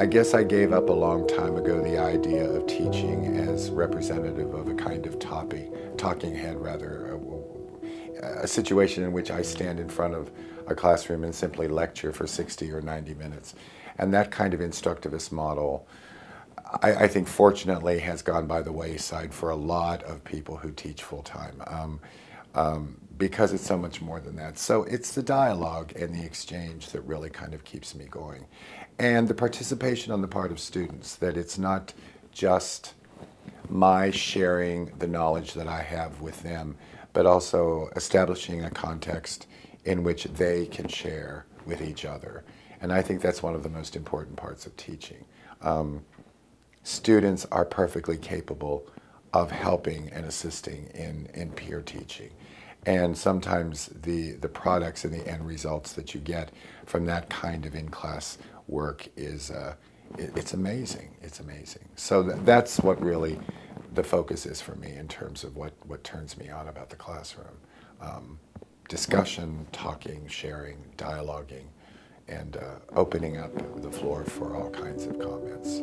I guess I gave up a long time ago the idea of teaching as representative of a kind of talking head, rather, a, a situation in which I stand in front of a classroom and simply lecture for 60 or 90 minutes. And that kind of instructivist model, I, I think fortunately has gone by the wayside for a lot of people who teach full time. Um, um, because it's so much more than that. So it's the dialogue and the exchange that really kind of keeps me going. And the participation on the part of students, that it's not just my sharing the knowledge that I have with them, but also establishing a context in which they can share with each other. And I think that's one of the most important parts of teaching. Um, students are perfectly capable of helping and assisting in, in peer teaching. And sometimes the, the products and the end results that you get from that kind of in-class work is, uh, it, it's amazing. It's amazing. So th that's what really the focus is for me in terms of what, what turns me on about the classroom. Um, discussion, talking, sharing, dialoguing, and uh, opening up the floor for all kinds of comments.